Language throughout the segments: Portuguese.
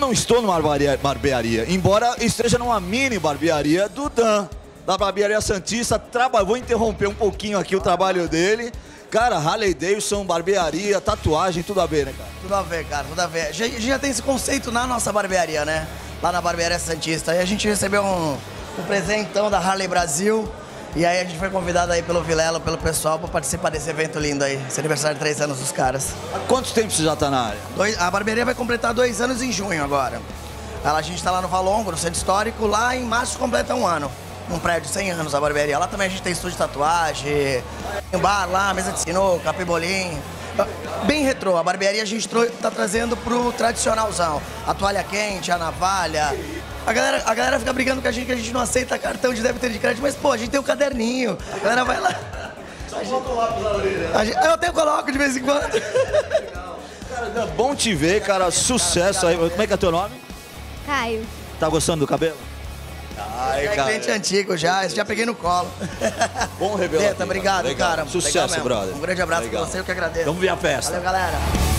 Não estou numa barbearia, barbearia, embora esteja numa mini barbearia do Dan, da Barbearia Santista. Traba, vou interromper um pouquinho aqui o trabalho dele. Cara, Harley Davidson, barbearia, tatuagem, tudo a ver, né, cara? Tudo a ver, cara, tudo a ver. A gente já tem esse conceito na nossa barbearia, né? Lá na Barbearia Santista. E a gente recebeu um, um presentão da Harley Brasil. E aí a gente foi convidado aí pelo Vilela, pelo pessoal, para participar desse evento lindo aí. Esse aniversário de três anos dos caras. Há quanto tempo você já tá na área? Dois- a barbearia vai completar dois anos em junho agora. Ela, a gente tá lá no Valongo, no centro histórico. Lá em março completa um ano. Um prédio, 100 anos a barbearia. Lá também a gente tem estúdio de tatuagem, tem bar lá, mesa de sinuca, pebolim. Bem retrô. A barbearia a gente tro- tá trazendo pro tradicionalzão. A toalha quente, a navalha. A galera, a galera fica brigando com a gente que a gente não aceita cartão de débito e de crédito, mas pô, a gente tem o caderninho. A galera vai lá. A gente, a gente- eu até coloco de vez em quando. Cara, é bom te ver, cara. Sucesso aí. Como é que é teu nome? Caio. Tá gostando do cabelo? Ai, É cliente antigo já, esse já peguei no colo. Bom revelar. Beta, obrigado, Legal. cara. Sucesso, Legal brother. Um grande abraço Legal. pra você, eu que agradeço. Vamos ver a festa. Valeu, galera.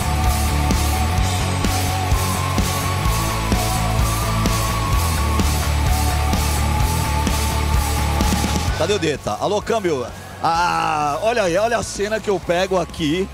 Cadê o Deta? Alô, câmbio. Ah, olha aí, olha a cena que eu pego aqui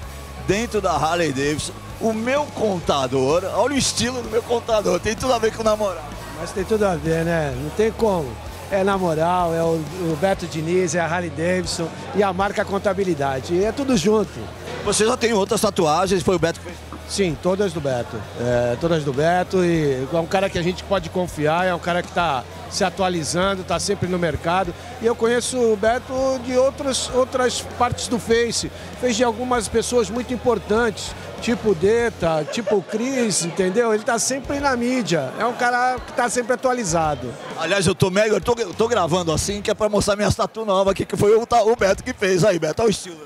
dentro da Harley Davidson. O meu contador, olha o estilo do meu contador, tem tudo a ver com o namorado. Mas tem tudo a ver, né? Não tem como. É na moral, é o, o Beto Diniz, é a Harley Davidson e a marca Contabilidade. E é tudo junto. Você já tem outras tatuagens, foi o Beto que fez. Sim, todas do Beto. É, todas do Beto e é um cara que a gente pode confiar, é um cara que está se atualizando, está sempre no mercado. E eu conheço o Beto de outras, outras partes do Face. Fez de algumas pessoas muito importantes, tipo o Deta, tipo o Cris, entendeu? Ele está sempre na mídia. É um cara que está sempre atualizado. Aliás, eu tô mega, eu tô, eu tô gravando assim, que é pra mostrar minhas tatu novas aqui, que foi o, o Beto que fez. Aí, Beto, olha o estilo. né?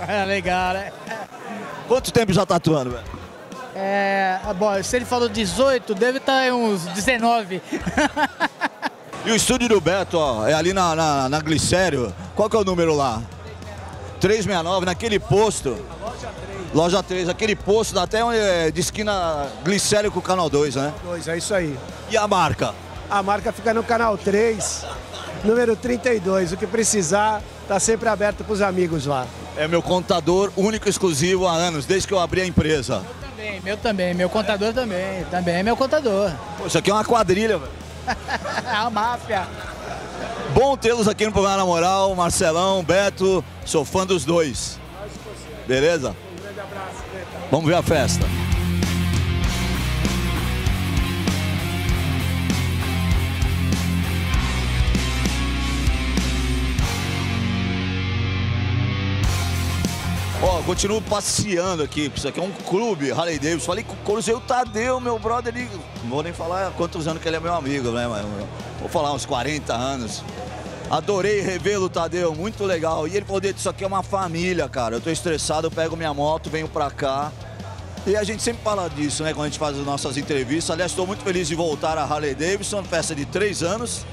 É legal, né? Quanto tempo já tatuando, Beto? É, bom, se ele falou 18, deve estar uns 19. E o estúdio do Beto, ó, é ali na, na, na Glicério. Qual que é o número lá? 369, naquele posto. Loja 3. aquele posto dá até é, de esquina Glicério com o Canal 2, né? Dois, é isso aí. E a marca? A marca fica no canal 3, número 32. O que precisar, tá sempre aberto para os amigos lá. É meu contador único e exclusivo há anos, desde que eu abri a empresa. também, meu também, meu contador também. Também é meu contador. Pô, isso aqui é uma quadrilha, velho. a máfia. Bom tê-los aqui no programa Na Moral, Marcelão, Beto, sou fã dos dois. Beleza? Vamos ver a festa. Ó, continuo passeando aqui, isso aqui é um clube, Harley Davidson. Falei com o Cruzeiro Tadeu, meu brother, ele. Não vou nem falar quantos anos que ele é meu amigo, né? Vou falar uns 40 anos. Adorei revê-lo, Tadeu, muito legal. E ele falou, "Dedo, isso aqui é uma família, cara. Eu tô estressado, eu pego minha moto, venho pra cá. E a gente sempre fala disso, né, quando a gente faz as nossas entrevistas. Aliás, estou muito feliz de voltar a Harley Davidson, festa de três anos.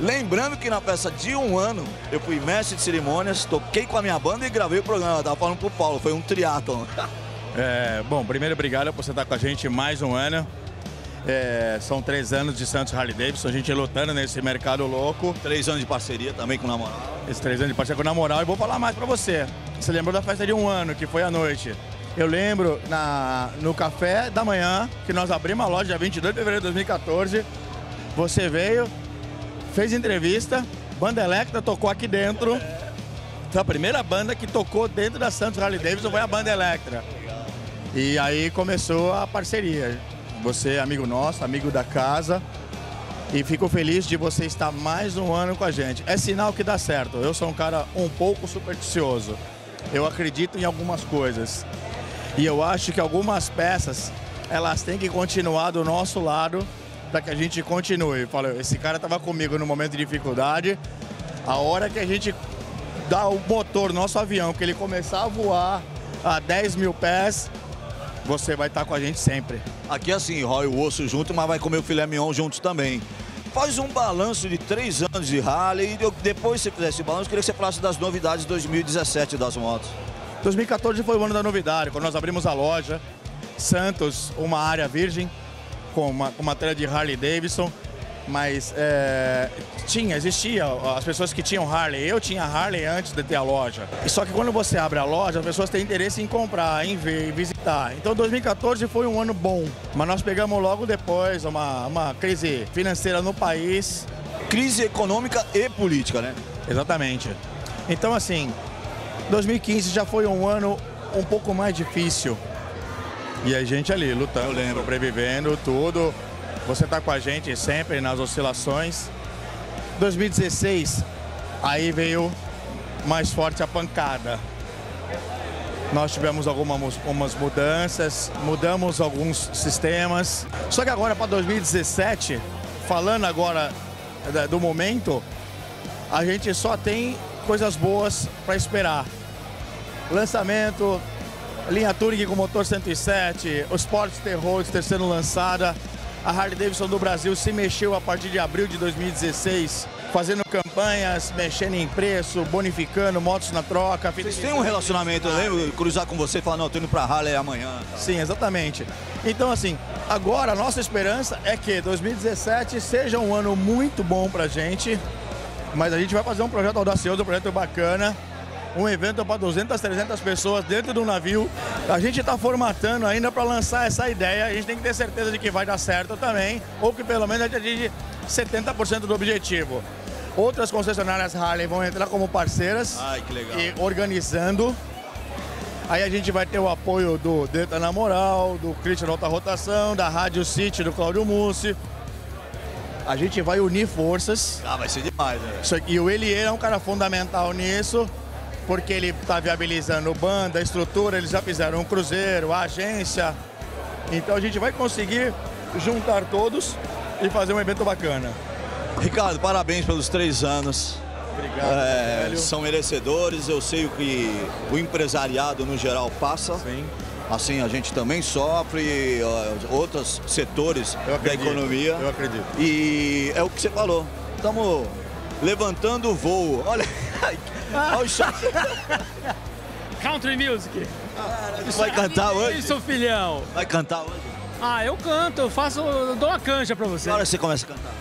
Lembrando que na peça de um ano, eu fui mestre de cerimônias, toquei com a minha banda e gravei o programa. Eu tava falando pro Paulo, foi um triatlon. É, bom, primeiro, obrigado por você estar com a gente mais um ano. É, são três anos de Santos Harley Davidson, a gente lutando nesse mercado louco. Três anos de parceria também com o namorado. Esses três anos de parceria com o namoral. E vou falar mais pra você. Você lembrou da festa de um ano, que foi à noite. Eu lembro na, no café da manhã, que nós abrimos a loja dia 22 de fevereiro de 2014. Você veio, fez entrevista, Banda Electra tocou aqui dentro. Foi a primeira banda que tocou dentro da Santos Harley Davidson, foi a Banda Electra. E aí começou a parceria. Você é amigo nosso, amigo da casa. E fico feliz de você estar mais um ano com a gente. É sinal que dá certo. Eu sou um cara um pouco supersticioso. Eu acredito em algumas coisas. E eu acho que algumas peças, elas têm que continuar do nosso lado para que a gente continue. Fala, esse cara estava comigo no momento de dificuldade. A hora que a gente dá o motor, nosso avião, que ele começar a voar a 10 mil pés, você vai estar com a gente sempre. Aqui assim, rói o osso junto, mas vai comer o filé mignon juntos também. Faz um balanço de três anos de rally e depois que você fizer esse balanço, eu queria que você falasse das novidades de 2017 das motos. 2014 foi o ano da novidade, quando nós abrimos a loja. Santos, uma área virgem. Com uma, com matéria de Harley Davidson, mas é, tinha, existia as pessoas que tinham Harley. Eu tinha Harley antes de ter a loja. E Só que quando você abre a loja, as pessoas têm interesse em comprar, em ver, em visitar. Então 2014 foi um ano bom, mas nós pegamos logo depois uma, uma crise financeira no país. Crise econômica e política, né? Exatamente. Então assim, 2015 já foi um ano um pouco mais difícil. E a gente ali lutando, sobrevivendo, tudo. Você tá com a gente sempre nas oscilações. 2016, aí veio mais forte a pancada. Nós tivemos algumas, mudanças, mudamos alguns sistemas. Só que agora para 2017, falando agora do momento, a gente só tem coisas boas para esperar. Lançamento, linha Touring com motor 107, o Sportster Roadster sendo lançada. A Harley Davidson do Brasil se mexeu a partir de abril de 2016, fazendo campanhas, mexendo em preço, bonificando motos na troca. Vocês têm um relacionamento, eu lembro, cruzar com você e falar, não, tô indo pra Harley amanhã. Sim, exatamente. Então, assim, agora a nossa esperança é que 2017 seja um ano muito bom pra gente, mas a gente vai fazer um projeto audacioso, um projeto bacana, um evento para 200, 300 pessoas dentro do navio. A gente está formatando ainda para lançar essa ideia, a gente tem que ter certeza de que vai dar certo também, ou que pelo menos a gente atinge 70% do objetivo. Outras concessionárias Harley vão entrar como parceiras Ai, que legal. e organizando. Aí a gente vai ter o apoio do Deta na Moral, do Christian Alta Rotação, da Rádio City, do Cláudio Mussi. A gente vai unir forças. Ah, vai ser demais, né? E o Elier é um cara fundamental nisso, porque ele está viabilizando banda, estrutura, eles já fizeram um cruzeiro, a agência. Então a gente vai conseguir juntar todos e fazer um evento bacana. Ricardo, parabéns pelos três anos. Obrigado, É, são merecedores, eu sei o que o empresariado no geral passa. Sim. Assim, a gente também sofre, outros setores Eu da acredito, economia. eu acredito. E é o que você falou. Estamos levantando o voo. Olha, olha o chá. Country Music. Vai cantar hoje? Isso, filhão. Vai cantar hoje? Ah, eu canto, eu faço, eu dou uma canja pra você. Que hora você começa a cantar?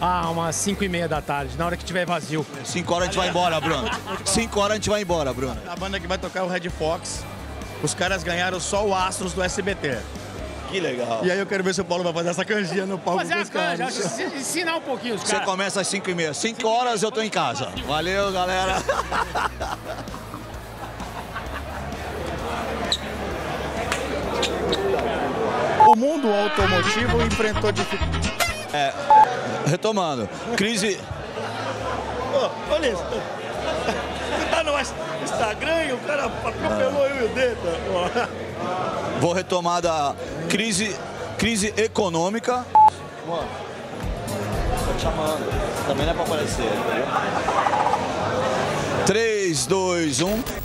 Ah, umas 5 e meia da tarde, na hora que tiver vazio. Cinco horas a gente vai embora, Bruno. Cinco horas a gente vai embora, Bruno. A banda que vai tocar é o Red Fox. Os caras ganharam só o Astros do SBT. Que legal. E aí eu quero ver se o Paulo vai fazer essa canjinha no palco Fazer com a os canja, caras. ensinar um pouquinho os Você caras. começa às 5 e meia. 5 horas eu tô em casa. Valeu, galera. O mundo automotivo enfrentou dificuldades. Retomando. Crise. olha isso. Você tá no Instagram e o cara atropelou eu e o Deta. Vou retomar da crise, crise econômica. Mano, tô te chamando. Também não é pra aparecer, entendeu? 3, 2, 1.